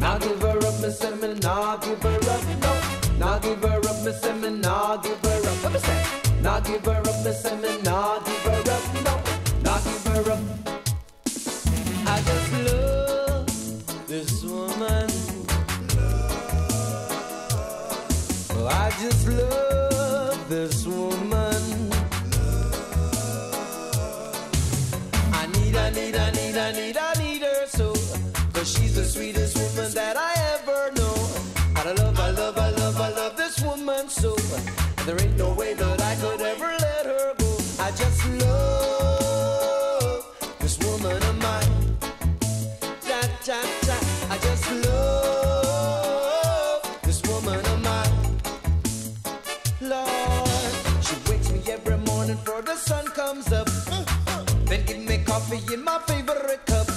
Nah give her up, me me nah give her up, no. Nah give her up, me me nah give her up. What me say? Give her up, me me nah give her up, no. Nah give her up. I just love this woman. Oh, I just love this woman. Cause she's the sweetest woman that I ever know. I love, I love, I love, I love this woman so. There ain't no way that I could ever let her go. I just love this woman of mine. Cha, cha, cha. I just love this woman of mine. Lord, she wakes me every morning before the sun comes up. Then give me coffee in my favorite cup.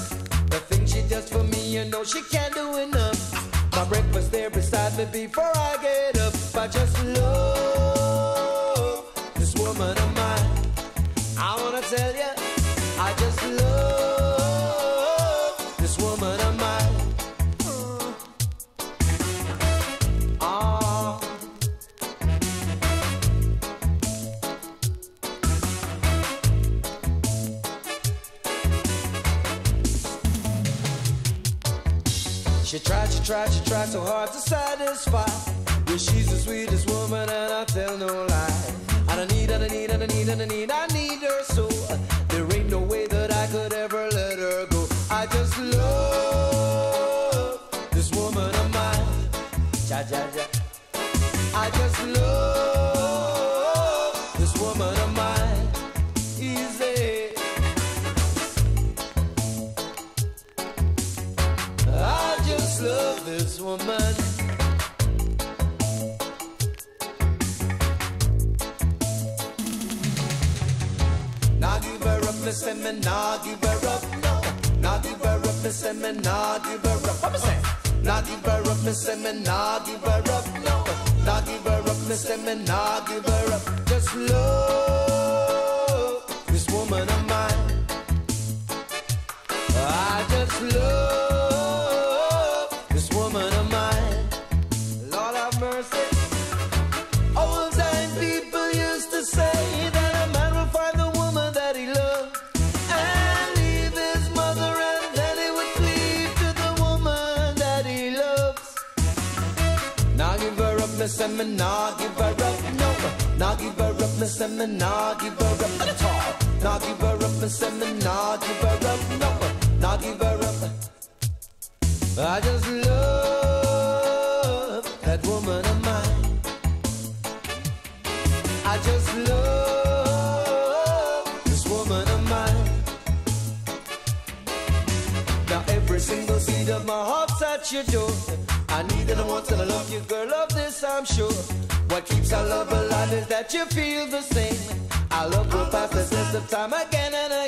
The thing she does for you know she can't do enough. My breakfast there beside me before I get up. I just love this woman of mine. I wanna tell you, I just love this woman She tried, she tried, she tried so hard to satisfy. Yeah, she's the sweetest woman, and I tell no lie. And I need, and I need, and I need, and I need, I need her so. There ain't no way that I could ever let her go. I just love woman. Nah give her up, me say me nah give her up, no. Nah give her up, me say me nah give her up. What me say? Nah give her up, me say me nah give her up, no. Nah give her up, me say me nah give her up. Just love her up, me nah give her up, no. Now give her up, me say me nah give her up at all. Now give her up, me say me nah give her up, no. Now give her up. I just love of my heart's at your door. I need and I want and I love you, girl. Of this I'm sure. What keeps our love alive is that you feel the same. Our love will pass the test of time again and again.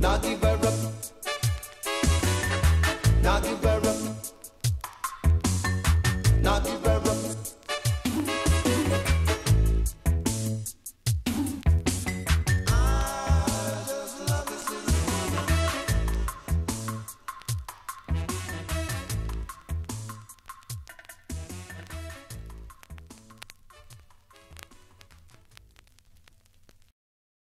Now give